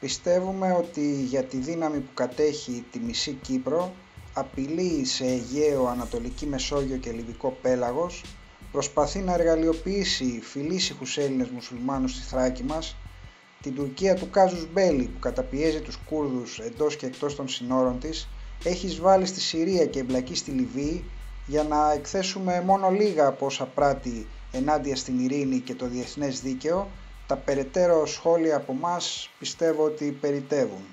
Πιστεύουμε ότι για τη δύναμη που κατέχει τη μισή Κύπρο, απειλεί σε Αιγαίο, Ανατολική Μεσόγειο και Λιβικό Πέλαγος, προσπαθεί να εργαλειοποιήσει φιλήσυχους Έλληνες μουσουλμάνους στη Θράκη μας, την Τουρκία του Κάζους Μπέλη που καταπιέζει τους Κούρδους εντός και εκτός των συνόρων της, έχει εισβάλει στη Συρία και εμπλακεί στη Λιβύη για να εκθέσουμε μόνο λίγα από όσα πράττει ενάντια στην ειρήνη και το διεθνές δίκαιο, τα περαιτέρω σχόλια από μας πιστεύω ότι περιτεύουν.